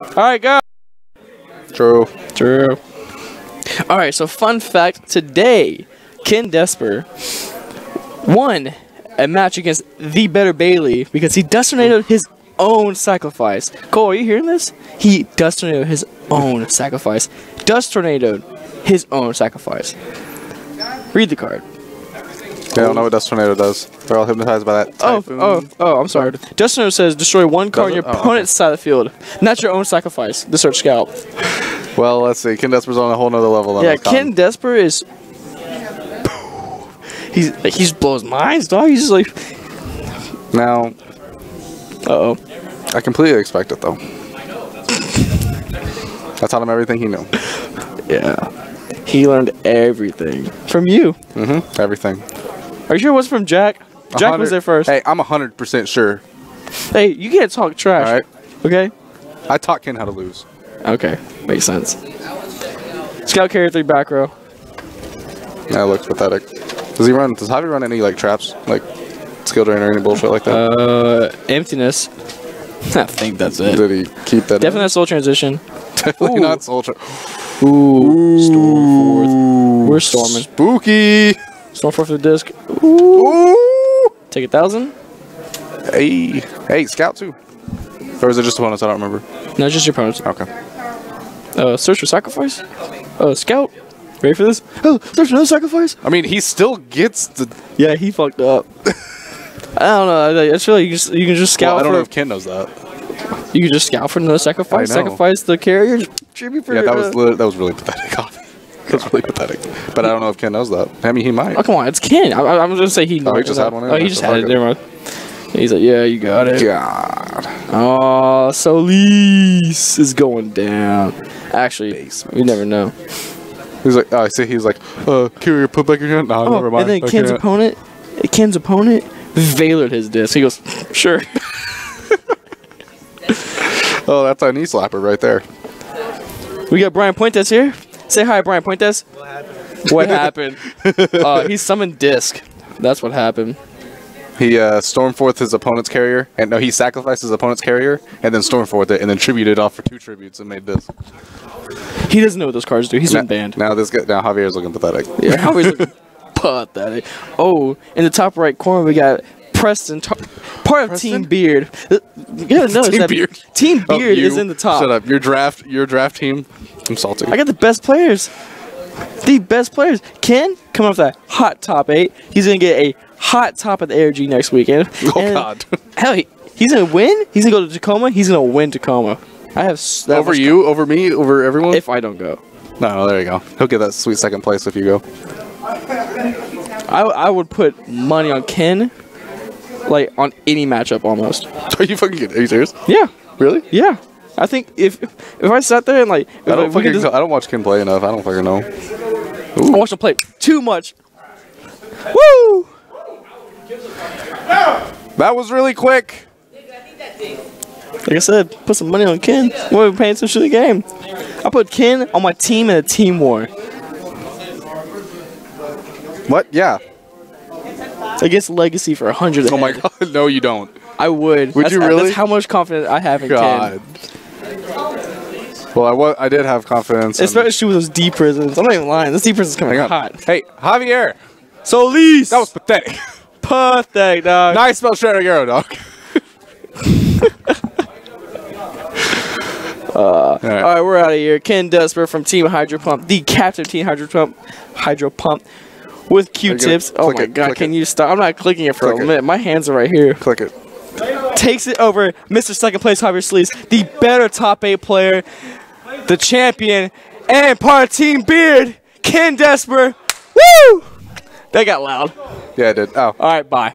All right, go. True. True. All right, so fun fact today, Ken Desper won a match against the better Bailey because he dust tornadoed his own sacrifice. Cole, are you hearing this? He dust tornadoed his own sacrifice. Dust tornadoed his own sacrifice. Read the card. I don't know what Dust Tornado does. They're all hypnotized by that. Oh, typhoon. oh, oh, I'm sorry. Dust tornado says destroy one card on your? Oh, opponent's side of the field, not your own sacrifice. The search Scout. Well, let's see. Ken Desper's on a whole nother level. Yeah, I was counting. Ken Desper is. He's he just blows minds, dog. He's just like, Now, uh oh. I completely expect it though. I taught him everything he knew. Yeah. He learned everything from you. Mm-hmm. Everything. Are you sure it was from Jack? Jack was there first. Hey, I'm hundred percent sure. Hey, you can't talk trash. All right. Okay. I taught Ken how to lose. Okay, makes sense. Scout carrier three back row. That looks pathetic. Does he run? Does Javi run any like traps, like skill drain or any bullshit like that? Uh, emptiness. I think that's it. Did he keep that? in? Definitely not soul transition. Definitely Ooh. not Soldier. Ooh, storm forth. We're storming. Spooky. Storm forth for the disc. Ooh. Take a thousand. Hey, hey, scout too. Or is it just opponents? I don't remember. No, just your opponents. Okay. Uh, search for sacrifice. Uh, scout. Ready for this? Oh, there's another sacrifice. I mean, he still gets the. Yeah, he fucked up. I don't know. I just feel like you just you can just scout Well, I don't for know if Ken knows that. you can just scout for another sacrifice. Sacrifice the carrier. Tribute for Yeah, that was that was really pathetic. That's really pathetic. But I don't know if Ken knows that. I mean, he might. Oh come on, it's Ken. I, I, I'm gonna say he. Oh, he just had one Oh, he just had it. Never mind. He's like, yeah, you got it. God. Oh, Solis is going down. Actually, Basement. we never know. He's like, oh, I see. He's like, uh, put back your hand. No, never Oh, mind. and then Ken's opponent, Ken's opponent, veilered his disc. He goes, sure. Oh, that's a knee slapper right there. We got Brian Puentes here. Say hi, Brian Puentes. What happened? What happened? uh, he summoned disc. That's what happened. He uh, stormed forth his opponent's carrier, and no, he sacrificed his opponent's carrier, and then stormed forth it, and then tributed off for two tributes and made this. He doesn't know what those cards do. He's now, been banned. Now this guy, now Javier's looking pathetic. Yeah, is it pathetic? Oh, in the top right corner we got Preston, part of Team Beard. Uh, You gotta notice Team that Beard. Team Oh, Beard you- is in the top. Shut up. Your draft, your draft team. I'm salty. I got the best players. The best players. Ken coming off that hot top eight. He's gonna get a hot top of the ARG next weekend. Oh, And God. Hell, he, he's gonna win. He's gonna go to Tacoma. He's gonna win Tacoma. I have that over you, over me, over everyone. If I don't go, no, no, there you go. He'll get that sweet second place if you go. I, I would put money on Ken, like on any matchup almost. Are you fucking kidding? Are you serious? Yeah, Really? yeah. I think if if I sat there and like I don't we fucking. just, I don't watch Ken play enough. I don't fucking know. I watch him play too much. Woo! That was really quick. Like I said, put some money on Ken. We're paying attention to the game. I put Ken on my team in a team war What? Yeah. against Legacy for a hundred. Oh my god. No, you don't. I would. Would That's- you really? That's how much confidence I have in God. Ken. Well, I wa- I did have confidence. Especially with those D prisons. I'm not even lying. This D prison's coming Hang on. hot. Hey, Javier. Solis! That was pathetic. pathetic, dog. nice spell Shredder dog. Uh, all right. All right, we're out of here. Ken Desper from Team Hydro Pump, the captain of Team Hydro Pump, Hydro Pump, with Q-tips. Oh my it, God! Can it. you stop? I'm not clicking it for Click a it. minute. My hands are right here. Click it. Takes it over, Mr. Second Place Javier Solis, the better top eight player, the champion, and part Team Beard, Ken Desper. Woo! That got loud. Yeah, I did. Oh. All right, bye.